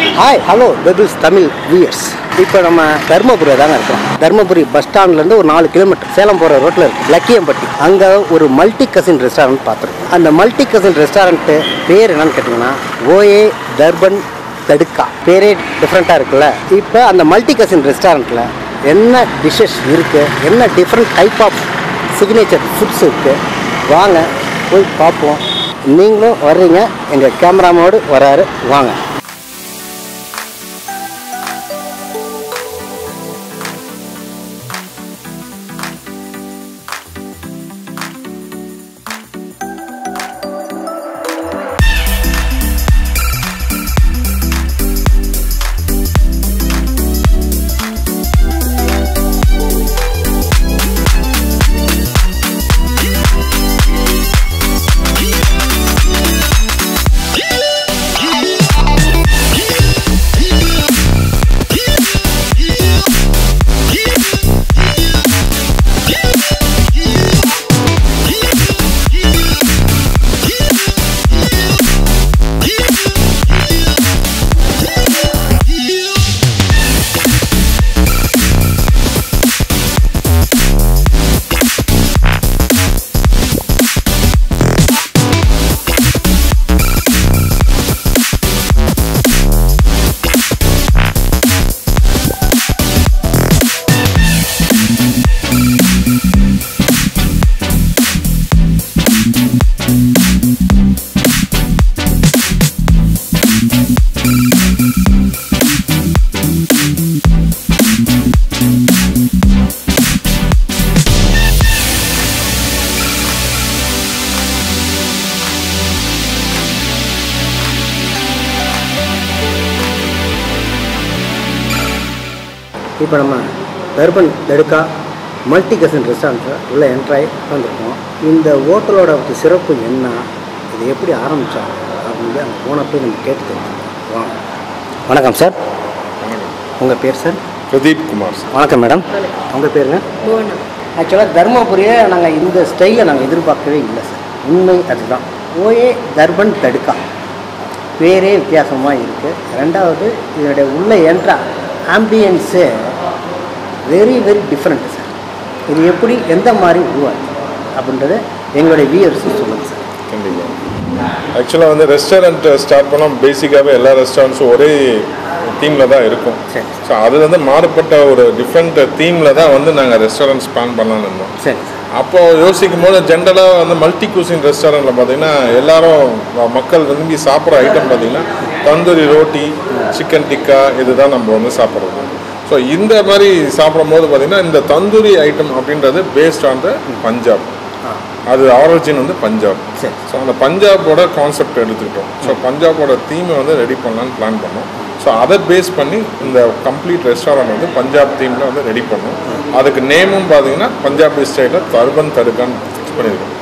Hi hello Pebbles Tamil viewers இப்போ நம்ம தருமபுரி தாங்க இருக்கோம் தருமபுரி பஸ் ஸ்டாண்ட்லேருந்து ஒரு நாலு கிலோமீட்டர் சேலம் போகிற ரோட்டில் இருக்குது லக்கியம்பட்டி. அங்கே ஒரு மல்டி கசின் ரெஸ்டாரண்ட் பார்த்துருக்கோம். அந்த மல்டி கசின் ரெஸ்டாரண்ட்டு பேர் என்னன்னு கேட்டிங்கன்னா ஓஏ தர்பன் தடுக்கா. பேரே டிஃப்ரெண்ட்டாக இருக்குல்ல? இப்போ அந்த மல்டி கசின் ரெஸ்டாரண்ட்டில் என்ன டிஷ்ஷஸ் இருக்குது என்ன different type of signature foods இருக்குது வாங்க போய் பார்ப்போம். நீங்களும் வர்றீங்க. எங்கள் கேமராமோடு வராரு வாங்க. இப்போ நம்ம தர்பன் தடுக்கா மல்டி கசன் ரெஸ்டாரண்ட்டில் உள்ளே என்ட்ராய் வந்திருக்கோம் இந்த ஹோட்டலோட சிறப்பு என்ன? இது எப்படி ஆரம்பித்தாங்க அப்படின்னு அங்கே போன போய் நம்ம கேட்டு தெரிஞ்சுக்கலாம். வாங்க வணக்கம் சார் உங்கள் பேர் சார் பிரதீப் குமார் சார் வணக்கம் மேடம் உங்கள் பேருங்க? ஆக்சுவலாக தருமபுரியை நாங்கள் இந்த ஸ்டைலில் நாங்கள் எதிர்பார்க்கவே இல்லை சார் உண்மை அதுதான். ஓஏ தர்பன் தடுக்கா. பேரே வித்தியாசமாக இருக்குது ரெண்டாவது இதனுடைய உள்ள என்ட்ரா ambience very very different sir இது எப்படி எந்த மாதிரி உருவாச்சு அப்படின்றத எங்களுடைய வியூவர்ஸும் சொல்லுங்கள் சார் கண்டிப்பாக ஆக்சுவலாக வந்து ரெஸ்டாரண்ட் ஸ்டார்ட் பண்ணால் பேசிக்காகவே எல்லா ரெஸ்டாரண்ட்ஸும் ஒரே தீமில் தான் இருக்கும். ஸோ அது வந்து மாறுபட்ட ஒரு டிஃப்ரெண்ட் தீமில் தான் வந்து நாங்கள் ரெஸ்டாரண்ட்ஸ் பிளான் பண்ணலாம்னு இருந்தோம். சரி சார். அப்போ யோசிக்கும் போது ஜென்ரலாக வந்து மல்டி குசின் ரெஸ்டாரண்ட்டில் பார்த்தீங்கன்னா எல்லாரும் மக்கள் விரும்பி சாப்பிட்ற ஐட்டம் பார்த்தீங்கன்னா தந்தூரி ரோட்டி சிக்கன் டிக்கா இதுதான் நம்ம வந்து சாப்பிட்றது. ஸோ இந்த மாதிரி சாப்பிடும்போது பார்த்தீங்கன்னா இந்த தந்தூரி ஐட்டம் அப்படின்றது பேஸ்ட் ஆன் த பஞ்சாப் அது ஆரிஜின் வந்து பஞ்சாப் சரி. ஸோ அந்த பஞ்சாபோட கான்செப்ட் எடுத்துக்கிட்டோம். ஸோ பஞ்சாபோட தீமை வந்து ரெடி பண்ணலான்னு பிளான் பண்ணோம். ஸோ அதை பேஸ் பண்ணி இந்த கம்ப்ளீட் ரெஸ்டாரண்ட் வந்து பஞ்சாப் தீமில் வந்து ரெடி பண்ணோம். அதுக்கு நேமும் பார்த்தீங்கன்னா பஞ்சாபி ஸ்டைலில் தர்பன் தடுக்கான்னு ஃபிக்ஸ் பண்ணியிருக்கோம்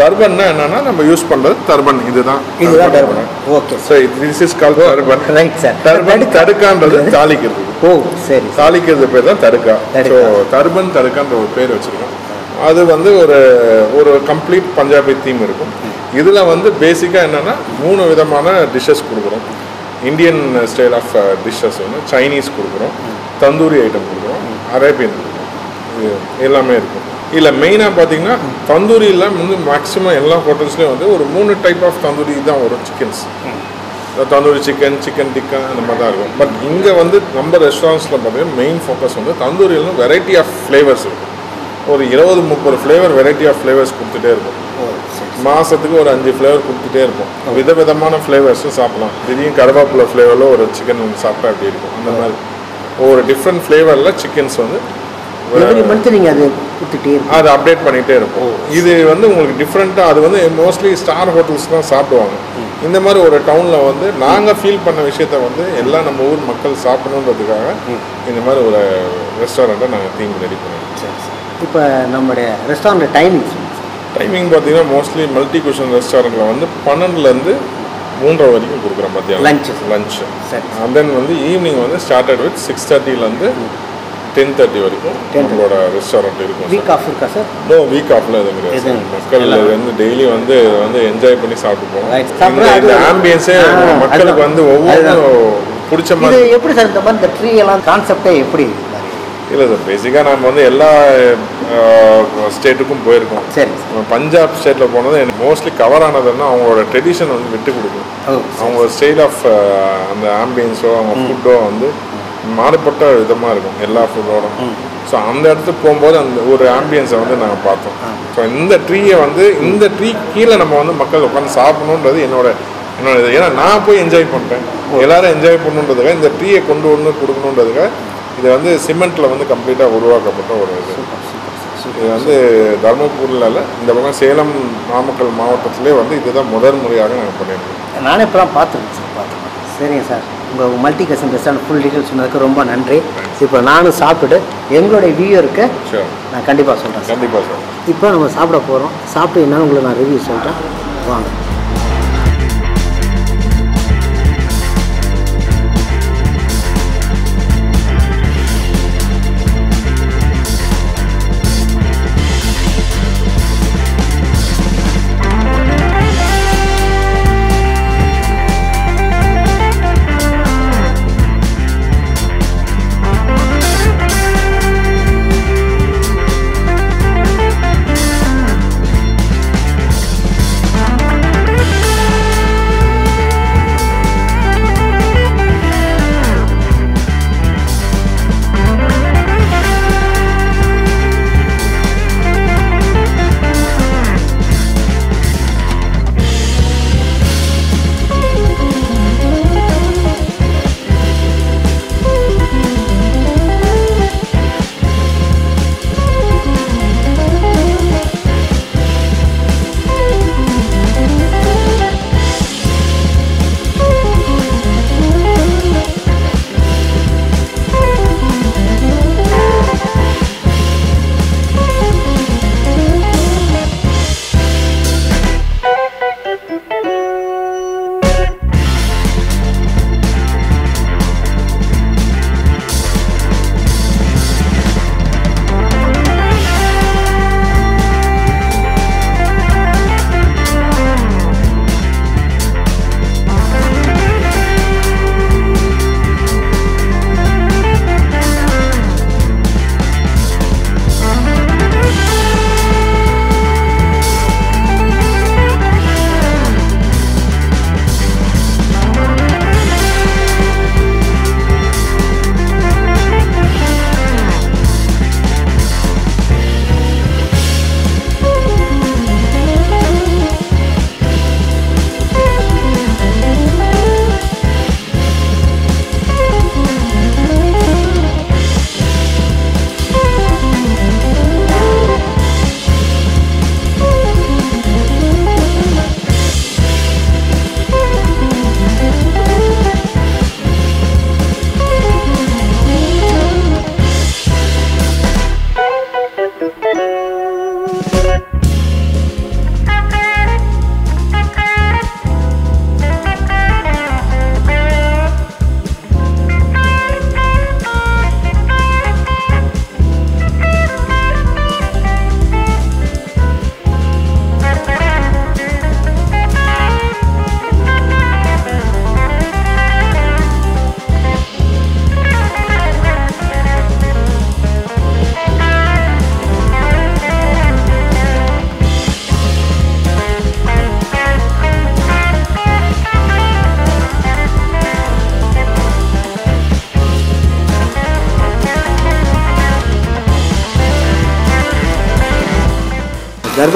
தர்பன்னா என்னன்னா நம்ம யூஸ் பண்ணுறது தர்பன் இதுதான். இதுதான் Darpan okay so this is call Darpan right sir Darpan தடுக்கான்றது தாளிக்கிறது. ஓ சரி. சார் தாளிக்கிறது பேர் தான் தடுக்கா. ஸோ தடுக்கா. தர்பன் தடுக்கான்ற ஒரு பேர் வச்சிருக்கோம். அது வந்து ஒரு ஒரு கம்ப்ளீட் பஞ்சாபி தீம் இருக்கும். இதில் வந்து பேசிக்காக என்னென்னா மூணு விதமான டிஷ்ஷஸ் கொடுக்குறோம். இந்தியன் ஸ்டைல் ஆஃப் டிஷ்ஷஸ் வந்து சைனீஸ் கொடுக்குறோம். தந்தூரி ஐட்டம் கொடுக்குறோம். அரேபியன் இது எல்லாமே இருக்கும். இதில் மெயினாக பார்த்தீங்கன்னா தந்தூரியில் வந்து மேக்ஸிமம் எல்லா ஹோட்டல்ஸ்லேயும் வந்து ஒரு மூணு டைப் ஆஃப் தந்தூரி தான் வரும் chickens tandoori chicken chicken tikka அந்த மாதிரி தான் இருக்கும். பட் இங்கே வந்து நம்ம ரெஸ்டாரண்ட்ஸில் பார்த்தீங்கன்னா மெயின் ஃபோக்கஸ் வந்து தந்தூரியில் வெரைட்டி ஆஃப் ஃப்ளேவர்ஸ் இருக்கும் ஒரு இருபது முப்பது ஃப்ளேவர் வெரைட்டி ஆஃப் ஃப்ளேவர்ஸ் கொடுத்துட்டே இருக்கும். மாதத்துக்கு ஒரு அஞ்சு ஃப்ளேவர் கொடுத்துட்டே இருப்போம் விதவிதமான ஃப்ளேவர்ஸும் சாப்பிடலாம். திடீர்னு கருவேப்பிலை ஃப்ளேவரில் ஒரு சிக்கன் சாப்பிட்டா அப்படி இருக்கும். அந்த மாதிரி. ஒரு டிஃப்ரெண்ட் ஃப்ளேவரில் சிக்கன்ஸ் வந்து எவ்ரி மந்த் நீங்கள் அது கொடுத்துட்டே இருக்கீங்க அதை அப்டேட் பண்ணிகிட்டே இருப்போம். இது வந்து உங்களுக்கு டிஃப்ரெண்ட்டாக அது வந்து மோஸ்ட்லி ஸ்டார் ஹோட்டல்ஸ் தான் சாப்பிடுவாங்க. இந்த மாதிரி ஒரு டவுனில் வந்து நாங்கள் ஃபீல் பண்ண விஷயத்த வந்து எல்லாம் நம்ம ஊர் மக்கள் சாப்பிடணுன்றதுக்காக இந்த மாதிரி ஒரு ரெஸ்டாரண்ட்டை நாங்கள் தீம் ரெடி சார் இப்போ நம்மளுடைய ரெஸ்டாரண்ட் டைமிங்ஸ் டைமிங் பார்த்தீங்கன்னா மோஸ்ட்லி மல்டி குஷன் ரெஸ்டாரண்ட்டில் வந்து பன்னெண்டுலேருந்து மூன்றரை வரைக்கும் கொடுக்குறோம் மத்தியானம். லஞ்ச் சரி அண்ட் தென் வந்து ஈவினிங் வந்து ஸ்டார்டட் வித் சிக்ஸ் தேர்ட்டிலேருந்து டென் தேர்ட்டி வரைக்கும் 10:30. நம்மளோட ரெஸ்டாரண்ட் இருக்கும் வீக் ஆஃப் இருக்கா சார் நோ வீக் ஆஃப்ல எதுவும் கிடையாது. மக்கள் வந்து டெய்லி வந்து வந்து என்ஜாய் பண்ணி சாப்பிட்டு சாப்பிட இந்த- ஆம்பியன்ஸே மக்களுக்கு. வந்து ஒவ்வொரு பிடிச்ச இது மாதிரி. எப்படி சார் இந்த மாதிரி இந்த ட்ரீ எல்லாம் கான்செப்டே எப்படி? இல்லை சார் பேசிக்காக நம்ம வந்து எல்லா ஸ்டேட்டுக்கும் போயிருக்கோம். சரி. பஞ்சாப் ஸ்டேட்டில் போனது எனக்கு மோஸ்ட்லி கவர் ஆனதுன்னா அவங்களோட ட்ரெடிஷன் வந்து விட்டு கொடுக்கும். அவங்க ஸ்டைல் ஆஃப் அந்த ஆம்பியன்ஸோ அவங்க ஃபுட்டோ வந்து மாறுபட்ட விதமாக இருக்கும் எல்லா ஃபுட்டோட ஸோ அந்த இடத்துக்கு போகும்போது அந்த ஒரு ஆம்பியன்ஸை வந்து நாங்கள் பார்த்தோம். ஸோ இந்த ட்ரீயை வந்து இந்த ட்ரீ கீழே நம்ம வந்து மக்கள் உட்காந்து சாப்பிடணுன்றது என்னோட என்னோட இது. ஏன்னா நான் போய் என்ஜாய் பண்ணுறேன் எல்லாரும் என்ஜாய் பண்ணணுன்றதுக்காக இந்த ட்ரீயை கொண்டு வந்து கொடுக்கணுன்றதுக்காக இது வந்து சிமெண்ட்டில் வந்து கம்ப்ளீட்டாக உருவாக்கப்பட்ட ஒரு இது. இது வந்து தருமபுரியில் இல்லை இந்த பக்கம் சேலம் நாமக்கல் மாவட்டத்திலே வந்து இதுதான் முதல் முறையாக நாங்கள் பண்ணியிருக்கோம். நானே இப்போலாம் பார்த்துருக்கேன் சார் பார்த்துருக்கேன். சரிங்க சார். உங்கள் multi cuisine restaurant full detail சொன்னதுக்கு ரொம்ப நன்றி. இப்போ நானும் சாப்பிட்டுட்டு எங்களுடைய வியூவருக்கு ஷூர் நான் கண்டிப்பாக சொல்கிறேன் கண்டிப்பாக இப்போ நம்ம சாப்பிட போகிறோம் சாப்பிட்டு என்னன்னு உங்களுக்கு நான் ரிவ்யூ சொல்கிறேன் வாங்க.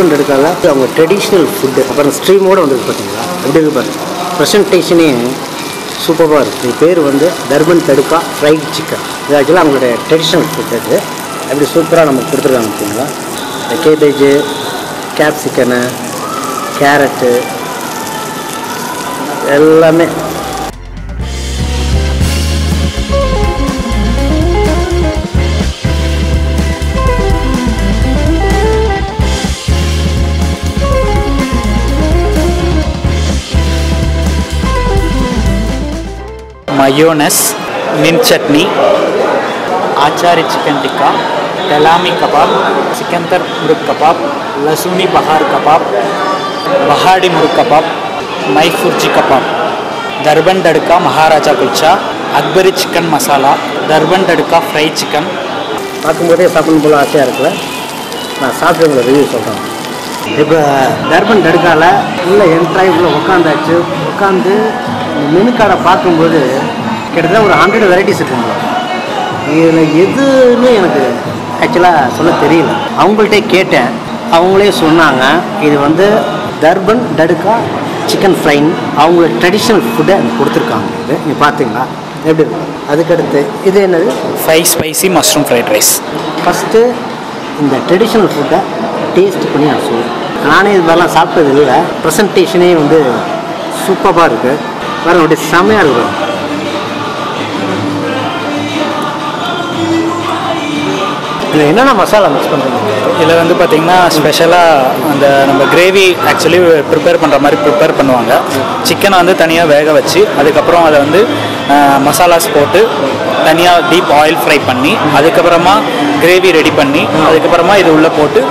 தர்பன் இருக்காங்க. அவங்க ட்ரெடிஷ்னல் ஃபுட்டு அப்புறம் ஸ்ட்ரீமோடு வந்துருக்கு பார்த்தீங்களா எப்படி இருக்கு பாருங்க ப்ரெசன்டேஷனே சூப்பராக இருக்குது பேர் வந்து தர்மன் தடுக்கா ஃப்ரைட் சிக்கன் இது ஆக்சுவலாக அவங்களுடைய ட்ரெடிஷ்னல் ஃபுட் இது அப்படி சூப்பராக நமக்கு கொடுத்துருக்காங்க பார்த்தீங்களா இந்த கேபேஜு கேப்சிக்கனு கேரட்டு எல்லாமே mayonnaise mint chutney achari chicken tikka தலாமி kebab Sikandar murgh kebab lasooni பஹார் kebab Pahari murgh kebab மைஃபுர்ஜி kebab Darpan Tadka Maharaja kulcha Akbari chicken masala Darpan Tadka fry chicken பார்க்கும்போதே சாப்பிடணும் போல் ஆசையாக இருக்குல்ல? நான் சாப்பிட்டு உங்களை ரிவ்யூ சொல்கிறேன் இப்போ தர்பன் தடுக்காவில் உள்ளே என்ட்ராய் உள்ளே உட்காந்தாச்சு உட்காந்து மெனு பார்க்கும்போது கிட்டத்தட்ட ஒரு ஹண்ட்ரட் வெரைட்டிஸ் இருக்குங்க. இதில் எதுவுமே எனக்கு ஆக்சுவலாக சொல்ல தெரியல. அவங்கள்ட்ட கேட்டேன். அவங்களே சொன்னாங்க இது வந்து தர்பன் தடுக்கா சிக்கன் ஃப்ரைன் அவங்களோட ட்ரெடிஷ்னல் ஃபுட்டை கொடுத்துருக்காங்க. இது நீங்கள் பார்த்தீங்களா? எப்படி இருக்கு? அதுக்கடுத்து இது என்னது? Five spicy mushroom fried rice first இந்த ட்ரெடிஷ்னல் ஃபுட்டை டேஸ்ட் பண்ணி நான் சொல்லுவேன் நானே இது மாதிரிலாம் சாப்பிட்டது இல்லை. ப்ரெசன்டேஷனே வந்து சூப்பராக இருக்குது பாருங்க அப்படியே செமையாக இருக்கு இதில் என்னென்ன மசாலா மிக்ஸ் பண்ணுறீங்க இதில் வந்து பார்த்திங்கன்னா ஸ்பெஷலாக அந்த நம்ம கிரேவி ஆக்சுவலி ப்ரிப்பேர் பண்ணுற மாதிரி ப்ரிப்பேர் பண்ணுவாங்க. சிக்கனை வந்து தனியாக வேக வச்சு அதுக்கப்புறம் அதை வந்து மசாலாஸ் போட்டு தனியாக டீப் ஆயில் ஃப்ரை பண்ணி அதுக்கப்புறமா கிரேவி ரெடி பண்ணி அதுக்கப்புறமா இது உள்ளே போட்டு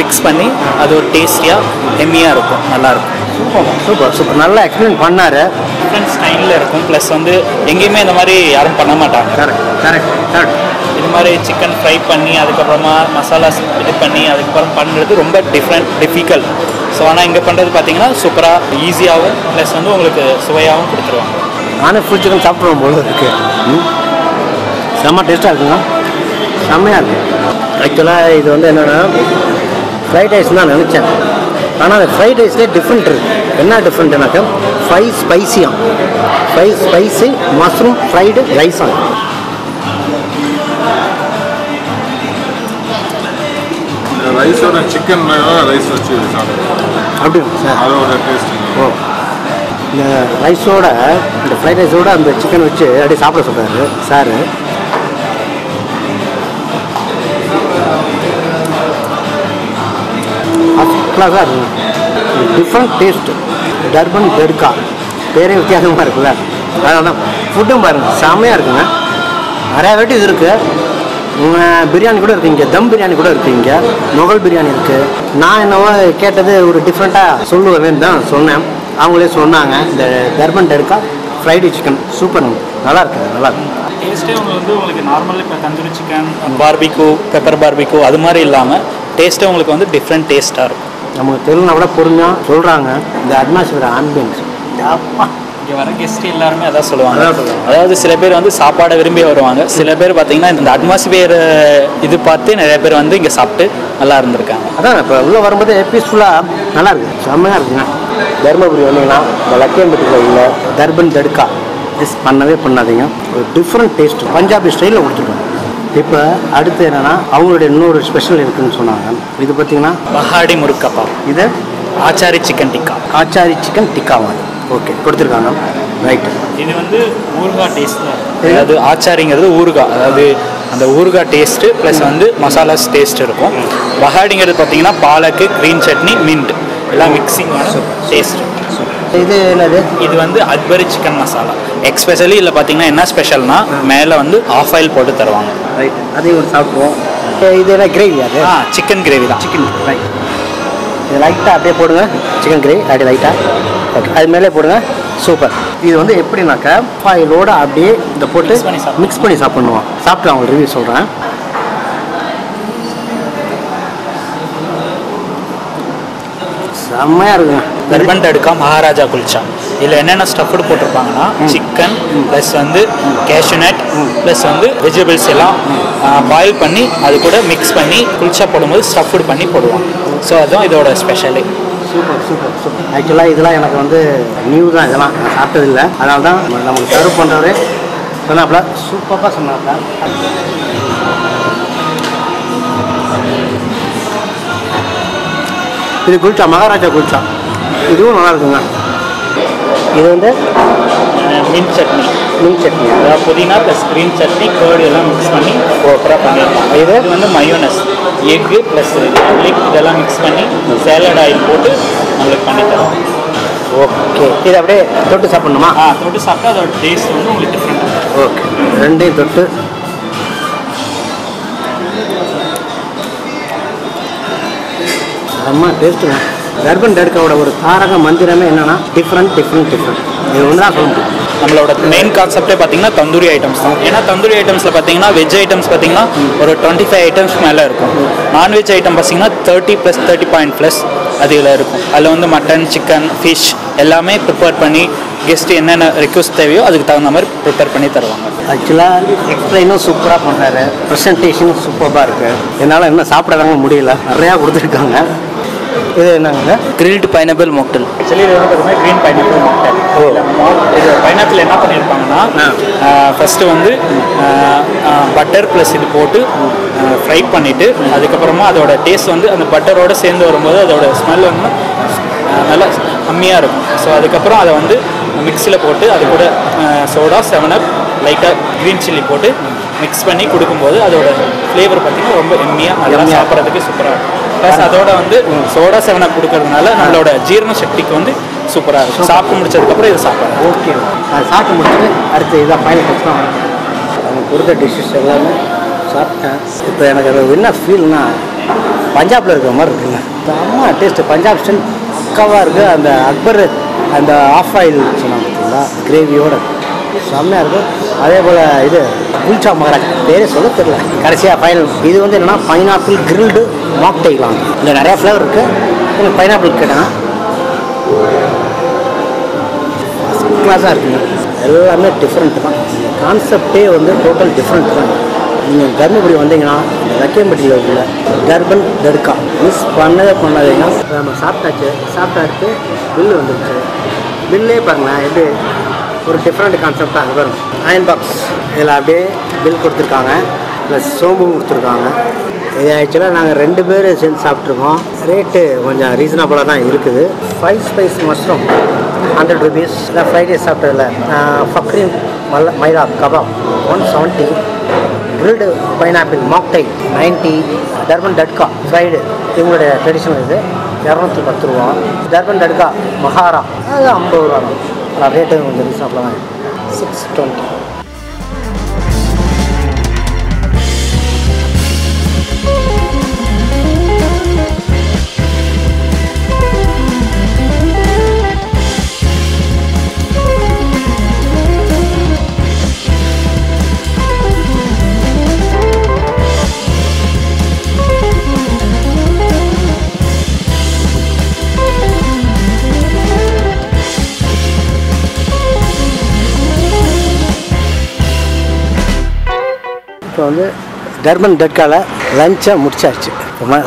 மிக்ஸ் பண்ணி அது ஒரு டேஸ்டியாக ஹெம்மியாக இருக்கும். நல்லாயிருக்கும். Super super super. நல்லா எக்ஸ்பிளைன் பண்ணார். டிஃப்ரெண்ட் ஸ்டைலில் இருக்கும். ப்ளஸ் வந்து எங்கேயுமே இந்த மாதிரி யாரும் பண்ண மாட்டாங்க. கரெக்ட் கரெக்ட் கரெக்ட் மாதிரி சிக்கன் ஃப்ரை பண்ணி அதுக்கப்புறமா மசாலாஸ் இது பண்ணி அதுக்கப்புறம் பண்ணுறது ரொம்ப டிஃப்ரெண்ட் டிஃபிகல்ட் ஸோ ஆனால் இங்கே பண்ணுறது பார்த்தீங்கன்னா சூப்பராக ஈஸியாகவும் ப்ளஸ் வந்து உங்களுக்கு சுவையாகவும் கொடுத்துருவாங்க. நானே ஃபுல் சிக்கன் சாப்பிடுவோம் போல இருக்கு. ம். செம்ம டேஸ்ட்டாக இருக்குங்க. செம்மையாக இருக்குது ஆக்சுவலாக இது வந்து என்னென்னா ஃப்ரைட் ரைஸ் தான் நினச்சேன். ஆனால் அந்த ஃப்ரைட் ரைஸ்லேயே டிஃப்ரெண்ட் இருக்குது என்ன டிஃப்ரெண்ட்னாக்கா ஃபைவ் ஸ்பைஸியாக ஃபைவ் ஸ்பைசி மஷ்ரூம் ஃப்ரைடு ரைஸாக ரைஸோட சிக்கன் ரைஸ் வச்சு அப்படிங்க சார். அதோட டேஸ்ட் ஓ. இந்த ரைஸோட இந்த ஃப்ரைட் ரைஸோட அந்த சிக்கன் வச்சு அப்படியே சாப்பிட சொல்கிறாரு சாரு. இருக்கும். டிஃப்ரெண்ட் டேஸ்ட் டர்பன் பெடுக்கா பேரே வித்தியாசமாக இருக்குல்ல. அதனால தான் ஃபுட்டும் பாருங்கள் செம்மையாக இருக்குங்க. நிறையா வெரைட்டிஸ் இருக்குது பிரியாணி கூட இருக்குது இங்கே. தம் பிரியாணி கூட இருக்குது இங்கே. முகல் பிரியாணி இருக்குது நான் என்னவோ கேட்டது ஒரு டிஃப்ரெண்ட்டாக சொல்லுவேன்னு தான் சொன்னேன். அவங்களே சொன்னாங்க இந்த Darpan Tadka fried chicken super நல்லா இருக்குது நல்லா இருக்கு டேஸ்ட்டே உங்களுக்கு வந்து உங்களுக்கு நார்மல் இப்போ tandoori chicken barbecue pepper barbecue அது மாதிரி இல்லாமல் டேஸ்ட்டே உங்களுக்கு வந்து டிஃப்ரெண்ட் டேஸ்ட்டாக இருக்கும். நமக்கு தெலுங்குனா கூட பொறுமையாக சொல்கிறாங்க இந்த அட்மாஸ்பியர் ஆம்பியன்ஸ் அப்பா. இங்கே வர கெஸ்ட் எல்லாருமே அதான் சொல்லுவாங்க. அதாவது சில பேர் வந்து சாப்பாடை விரும்பி வருவாங்க. சில பேர் பார்த்தீங்கன்னா இந்த அட்மாஸ்பியர் இது பார்த்து நிறைய பேர் வந்து இங்கே சாப்பிட்டு நல்லா இருந்திருக்காங்க. அதான் இப்போ உள்ளே வரும்போது பீஸ்ஃபுல்லாக நல்லா இருக்குது செம்மையாக இருக்குங்க தருமபுரி வந்தீங்கன்னா இந்த லக்கியம்பட்டியில் உள்ள தர்பன் தடுக்கா மிஸ் பண்ணவே பண்ணாதீங்க. ஒரு டிஃப்ரெண்ட் டேஸ்ட் பஞ்சாபி ஸ்டைலில் கொடுத்துருக்காங்க இப்போ அடுத்து என்னென்னா அவங்களுடைய இன்னொரு ஸ்பெஷல் இருக்குன்னு சொன்னாங்க. இது பார்த்தீங்கன்னா பஹாடி முருக்கப்பா. இது ஆச்சாரி சிக்கன் டிக்கா ஆச்சாரி சிக்கன் டிக்காவா ஓகே கொடுத்துருக்காங்க. ரைட்டு இது வந்து ஊறுகாய் டேஸ்ட் அதாவது ஆச்சாரிங்கிறது ஊறுகாய். அதாவது அந்த ஊறுகாய் டேஸ்ட்டு ப்ளஸ் வந்து மசாலாஸ் டேஸ்ட் இருக்கும். பஹாடிங்கிறது பார்த்தீங்கன்னா பாலக்கு க்ரீன் சட்னி மின்ட் எல்லாம் மிக்சிங்கான டேஸ்ட் இது என்னது? இது வந்து அக்பரி சிக்கன் மசாலா எக்ஸ்பெஷலி இதில் பார்த்தீங்கன்னா என்ன ஸ்பெஷல்னா மேலே வந்து ஆஃப் ஆயில் போட்டு தருவாங்க. ரைட் அதையும் ஒரு சாப்பிடுவோம். இது என்ன கிரேவி அது? ஆ சிக்கன் கிரேவி தான். சிக்கன் ரைட் இது லைட்டாக அப்படியே போடுங்க. சிக்கன் கிரேவி அப்படியே லைட்டாக ஓகே அது மேலே போடுங்க. சூப்பர் இது வந்து எப்படின்னாக்கா ஆயிலோட அப்படியே இந்த போட்டு. மிக்ஸ் பண்ணி சாப்பிடணும். சாப்பிட்டு அவங்க ரிவ்யூ சொல்கிறேன் செம்மையாக இருக்குங்க. தர்பன் தடுக்கா மகாராஜா குல்ச்சா இதில் என்னென்ன ஸ்டஃப்டு போட்டிருப்பாங்கன்னா சிக்கன் ப்ளஸ் வந்து கேஷ்யூநட் ப்ளஸ் வந்து வெஜிடபிள்ஸ் எல்லாம் பாயில் பண்ணி அது கூட மிக்ஸ் பண்ணி குல்ச்சா போடும்போது ஸ்டஃப்டு பண்ணி போடுவாங்க. ஸோ அதுவும் இதோட ஸ்பெஷலி சூப்பர் சூப்பர் சூப்பர் ஆக்சுவலாக இதெல்லாம் எனக்கு வந்து நியூ தான் இதெல்லாம் நான் சாப்பிட்டதில்லை. அதனால தான் நமக்கு சர்வ் பண்ணுறவரே சொன்னாப்புல சூப்பராக சொன்னாப்புல. இது குல்ச்சா மகாராஜா குல்ச்சா. இதுவும் நல்லா இருக்குங்க. இது வந்து மின்ட் சட்னி மீன் சட்னி அதாவது புதினா ப்ளஸ் க்ரீன் சட்னி கேர்டு எல்லாம் மிக்ஸ் பண்ணி ப்ராப்பராக பண்ணியிருப்பாங்க இது? வந்து மயோனஸ் எக்கு ப்ளஸ் லிக் இதெல்லாம் மிக்ஸ் பண்ணி சேலட் ஆயில் போட்டு நம்மளுக்கு பண்ணி தரோம் ஓகே இது அப்படியே தொட்டு சாப்பிடணுமா? ஆ தொட்டு சாப்பிட்டா அதோட டேஸ்ட் வந்து உங்களுக்கு டிஃப்ரெண்ட் ஓகே ரெண்டையும் தொட்டு. செம்ம டேஸ்ட்டுங்க தர்பன் டெடுக்காவோட ஒரு தாரக மந்திரமே என்னன்னா டிஃப்ரெண்ட் டிஃப்ரெண்ட் டிஃப்ரெண்ட் இது ஒன்று தான் சொல்ல முடியும். நம்மளோட மெயின் கான்செப்டே பார்த்தீங்கன்னா தந்தூரி ஐட்டம்ஸ் தான். ஏன்னா தந்தூரி ஐட்டம்ஸில் பார்த்தீங்கன்னா வெஜ் ஐட்டம்ஸ் பார்த்தீங்கன்னா ஒரு டுவெண்ட்டி ஃபைவ் ஐட்டம்ஸ் மேலே இருக்கும். நான்வெஜ் ஐட்டம் பார்த்தீங்கன்னா thirty plus thirty point plus அதில் இருக்கும். அதில் வந்து மட்டன் சிக்கன் ஃபிஷ் எல்லாமே ப்ரிப்பேர் பண்ணி கெஸ்ட் என்னென்ன ரெக்வஸ்ட் தேவையோ அதுக்கு தகுந்த மாதிரி ப்ரிப்பேர் பண்ணி தருவாங்க. ஆக்சுவலாக எக்ஸ்பிளைனும் சூப்பராக பண்ணுறாரு ப்ரெசன்டேஷனும் சூப்பராக இருக்குது என்னால் இன்னும் சாப்பிட முடியல. நிறையா கொடுத்துருக்காங்க. இது என்னங்க? கிரில்டு பைனாப்பிள் மோக்டல் ஆக்சுவலி இது வந்து பார்த்தீங்கன்னா க்ரீன் பைனாப்பிள் மாக்டெயில் இது பைனாப்பிள் என்ன பண்ணியிருப்பாங்கன்னா ஃபஸ்ட்டு வந்து பட்டர் ப்ளஸ் இது போட்டு ஃப்ரை பண்ணிவிட்டு அதுக்கப்புறமா அதோட டேஸ்ட் வந்து அந்த பட்டரோட சேர்ந்து வரும்போது அதோட ஸ்மெல் வந்து நல்லா கம்மியாக இருக்கும். ஸோ அதுக்கப்புறம் அதை வந்து மிக்ஸியில் போட்டு அது கூட சோடா செவனப் லைட்டாக க்ரீன் சில்லி போட்டு மிக்ஸ் பண்ணி கொடுக்கும்போது அதோட ஃப்ளேவர் பார்த்தீங்கன்னா ரொம்ப எம்மியாக நல்லா சாப்பிட்றதுக்கு சூப்பராக இருக்கும். ப்ளஸ் அதோட வந்து சோடா செவனப் கொடுக்கறதுனால நம்மளோட ஜீரண சக்திக்கு வந்து சூப்பராக இருக்கும். சாப்பிட்டு முடிச்சதுக்கப்புறம் இது சாப்பிடலாம். ஓகே அது சாப்பிட்டு முடிச்சுட்டு அடுத்து இதான் ஃபைனல் டச் தான் அவங்க கொடுத்த டிஷ்ஷஸ் எல்லாமே சாப்பிட்டேன். இப்போ எனக்கு அது என்ன ஃபீல்னா பஞ்சாபில் இருக்கிற மாதிரி இருக்குங்க. அம்மா டேஸ்ட்டு பஞ்சாப் ஸ்டைல் பக்காவாக இருக்குது அந்த அக்பர் அந்த ஆஃப் ஆயில் சொன்னாங்க பார்த்தீங்களா? கிரேவியோட செம்மையாக இருக்குது அதே போல் இது குல்ச்சா மகாராஜ். பேரே சொல்ல தெரியல. கடைசியாக ஃபைனல் இது வந்து என்னென்னா பைனாப்பிள் கிரில்டு மாக்டைலாம் இதில் நிறையா ஃப்ளேவர் இருக்குது உங்களுக்கு பைனாப்பிள் கேட்டேன் கிளாஸாக இருக்குங்க. எல்லாமே டிஃப்ரெண்ட் தான். கான்செப்டே வந்து டோட்டல் டிஃப்ரெண்ட் தான். நீங்கள் தர்மபுரி வந்தீங்கன்னா லக்கேம்பட்டியில் லக்கியம்பட்டியில் உள்ள டர்பன் தர்கா. மிஸ் பண்ணவே பண்ணாதீங்கன்னா நம்ம சாப்பிட்டாச்சு. சாப்பிட்டா பில்லு வந்துருச்சு. பில்லே பாருங்களேன் எப்படி? ஒரு டிஃப்ரெண்ட் கான்செப்டாக அது வரும் அயன் பாக்ஸ் இதில் அப்படியே பில் கொடுத்துருக்காங்க. ப்ளஸ் சோம்பும் கொடுத்துருக்காங்க. இது ஆக்சுவலாக நாங்கள் ரெண்டு பேர் சேர்ந்து சாப்பிட்ருக்கோம் ரேட்டு கொஞ்சம் ரீசனபுளாக தான் இருக்குது. Five spice mushroom hundred rupees இல்லை ஃப்ரைடே சாப்பிட்டதில்ல. ஃபக்ரீன் மல்ல maida kebab one seventy grilled pineapple mocktail ninety Durban tadka fried இவங்களுடைய ட்ரெடிஷனல் இது. இரநூத்தி பத்து ரூபா. டர்பன் டட்கா மஹாரா அது ஐம்பது ரூபா தான் ரேட்டு கொஞ்சம் ரீசனபுளாக தான் இப்போ வந்து டர்பன் டெட்கால லஞ்சை முடிச்சாச்சு.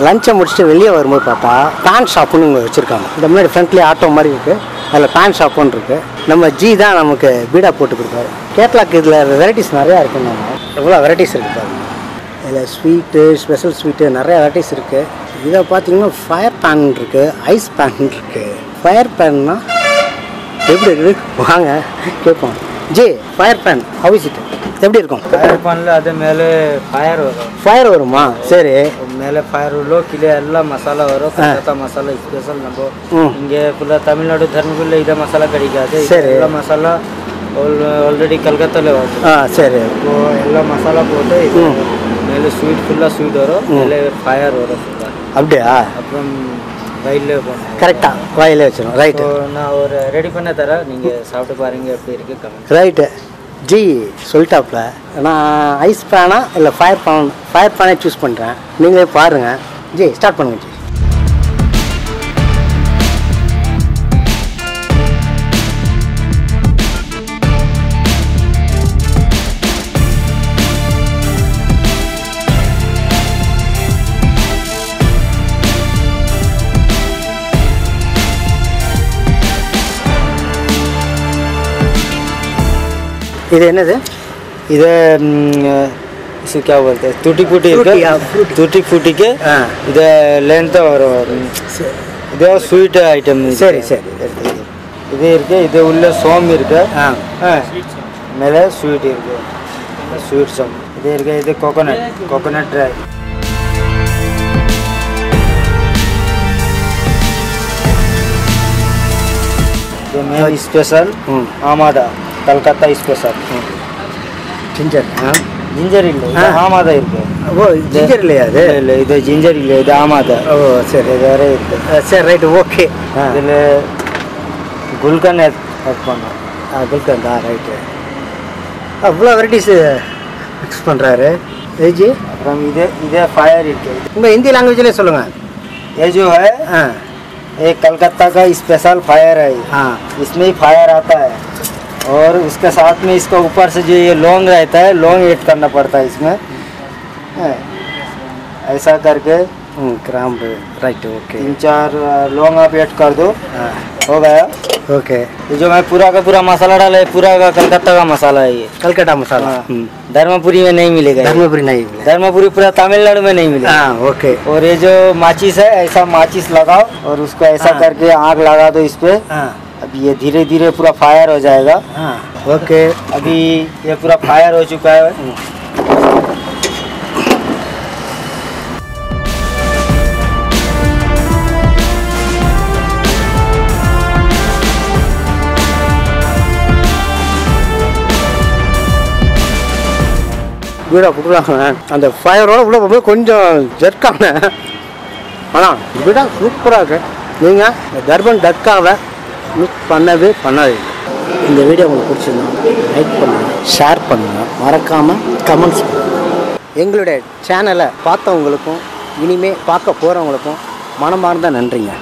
லஞ்சை முடிச்சுட்டு வெளியே வரும்போது பார்த்தா பேண்ட் ஷாப்புன்னு இங்கே வச்சுருக்காங்க. இந்த மாதிரி ஃப்ரண்ட்லேயே ஆட்டோ மாதிரி இருக்குது அதில் பேண்ட் ஷாப்புன்னு இருக்குது நம்ம ஜி தான் நமக்கு பீடா போட்டு கொடுப்பாரு. கேட்லாக் இதில் வெரைட்டிஸ் நிறையா இருக்குன்னு எவ்வளோ வெரைட்டிஸ் இருக்குது பாருங்க. இதில் ஸ்வீட்டு ஸ்பெஷல் ஸ்வீட்டு நிறைய வெரைட்டிஸ் இருக்குது இதை பார்த்தீங்கன்னா ஃபயர் பேன் இருக்குது ஐஸ் பேன் இருக்குது ஃபயர் பேன்னா எப்படி இருக்குது வாங்க கேட்போம். ஜி ஃபயர் பேன் ஹவுஸ் இட்டு எப்படி இருக்கும்? ஃபயர் பண்ணல அது மேலே ஃபயர் வரும். ஃபயர் வருமா? சரி. மேலே ஃபயர் உள்ளோ கீழே எல்லாம் மசாலா வரும். கல்கத்தா மசாலா ஸ்பெஷல் நம்ம இங்கே ஃபுல்லாக தமிழ்நாடு தர்மபுரியில் இதை மசாலா கிடைக்காது. சரி. எல்லா மசாலா ஆல்ரெடி கல்கத்தாவில் வரும். ஆ சரி. இப்போ எல்லா மசாலா போட்டு மேலே ஸ்வீட் ஃபுல்லாக ஸ்வீட் வரும். மேலே ஃபயர் வரும் அப்படியா? அப்புறம் வயல்லே போகணும் கரெக்டாக வயலே வச்சிடும் ரைட்டு நான் ஒரு ரெடி பண்ண தரேன். நீங்கள் சாப்பிட்டு பாருங்க எப்படி இருக்குது ரைட்டு ஜி சொல்லிட்டாப்ல நான் ஐஸ் பேனா இல்லை ஃபயர் பேன் ஃபயர் பேனை சூஸ் பண்ணுறேன் நீங்களே பாருங்கள் ஜி ஸ்டார்ட் பண்ணுங்கள் ஜி. இது என்னது? இதை क्या बोलते हैं टूटी फूटी टूटी फूटी के इधर வரும் और ஸ்வீட்டு ஐட்டம் சரி சரி. இது இருக்குது இது உள்ள சோம்பு இருக்கு. ஆ. மேலே ஸ்வீட் இருக்கு. ஸ்வீட் சோம்பு. இது இருக்குது இது கோகோனட் கோகோனட் ட்ரை இது மெயின் ஸ்பெஷல் ஆமாதா ಕಲ್ಕತ್ತಾ ಇಸ್ಕೋ ಸರ್ ಜಿಂಜರ್ ಹಾಂ ಜಿಂಜರ್ ಇಲ್ಲ ಆಮಾದ ಇರ್ಬೇಕು ಓ ಜಿಂಜರ್ ಇಲ್ಲ ಅದು ಇಲ್ಲ ಇದು ಜಿಂಜರ್ ಇಲ್ಲ ಇದು ಆಮಾದ ಓ ಸರಿ ಬೇರೆ ಇತ್ತು ಸರ್ ರೈಟ್ ಓಕೆ ಇದಿಲ್ಲಿ ಗುಲ್ಕನ್ ಹಾಕೊಂಡು ஆ குல்கந்த் ஆ ரைட்டு அவ்வளோ வெரைட்டிஸ் மிக்ஸ் பண்ணுறாரு ஏஜி அப்புறம் இதே இதே ஃபயர் இருக்கு உங்கள் ஹிந்தி லாங்குவேஜ்லேயே சொல்லுங்கள் ये जो है हाँ, ये कलकत्ता का स्पेशल फायर है हाँ इसमें फायर आता है और उसके साथ में इसका ऊपर से जो ये लॉन्ग रहता है लॉन्ग एड करना पड़ता है इसमें। ऐसा करके क्राम राइट ओके तीन चार लॉन्ग आप ऐड कर दो। हाँ। हो। गया? Okay okay. जो मैं पूरा का पूरा मसाला डाला है पूरा का कलकत्ता का मसाला है ये। कलकत्ता मसाला। हाँ। हम्म। धर्मपुरी में नहीं मिलेगा धर्मपुरी नहीं मिलेगा। धर्मपुरी पूरा तमिलनाडु में नहीं मिलेगा। Okay okay. और ये जो माचिस है ऐसा माचिस लगाओ और उसको ऐसा आ, करके आग लगा दो इस पे। अब ये धीरे धीरे पूरा फायर हो जाएगा हाँ ओके अभी ये पूरा फायर हो चुका है வீடாக கொடுக்குறாங்க அந்த ஃபயரோட உள்ள போகும்போது கொஞ்சம் ஜெர்க்கான ஆனால் விடா சூப்பராக இருக்கு நீங்கள் இந்த தர்பன் டக்காவை மிஸ் பண்ணவே பண்ணாதீங்க. இந்த வீடியோ உங்களுக்கு பிடிச்சிருந்தா லைக் பண்ணுங்கள் ஷேர் பண்ணுங்கள் மறக்காமல் கமெண்ட்ஸ் பண்ணுங்கள் எங்களுடைய சேனலை பார்த்தவங்களுக்கும் இனிமே பார்க்க போகிறவங்களுக்கும் மனமார்ந்த நன்றிங்க.